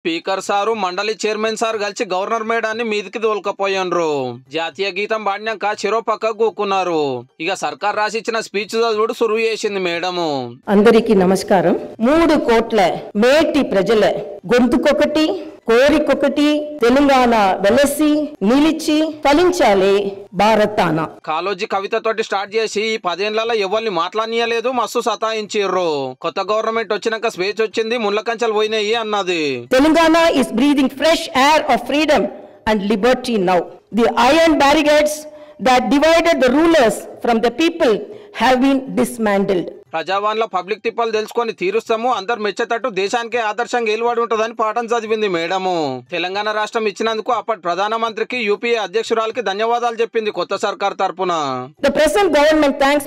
Speaker sir మండలి chairman sir కలిసి governor మేడాన్ని మీదికి దోలుకపోయినరు. జాతీయ గీతం పాడినాక చెరో పక్క కూకున్నారు ఇక సర్కార్ రాసిచ్చిన స్పీచ్ చదువుడు సురువు చేసింది మేడము. అందరికీ నమస్కారం. మూడు కోట్ల మేటి ప్రజల గొంతుకొకటి కోరికొకటి తెలంగాణ వెలసి నిలిచి ఫలించాలి భారతాన. కాలోజీ కవిత తోటి స్టార్ట్ చేసి పదేళ్ళ ఎవరిని మాట్లాడియలేదు మస్తు సతాయించు కొత్త గవర్నమెంట్ వచ్చినాక స్వేచ్ఛ వచ్చింది ముళ్ళ కంచెలు పోయినాయి అన్నది. Telangana is breathing fresh air of freedom and liberty now the iron barricades that divided the rulers from the people have been dismantled ప్రజావాన్లో public తిప్పలు తెలుసుకొని తీరుస్తాము. అందరు మెచ్చేటట్టు దేశానికే ఆదర్శంగా ఏలుబడి ఉంటుందని పాఠం చదివింది మేడము. తెలంగాణ రాష్ట్రం ఇచ్చినందుకు అప్పటి ప్రధానమంత్రికి యూపీఏ అధ్యక్షురాలకి ధన్యవాదాలు చెప్పింది కొత్త సర్కార్ తరపున. The present government thanks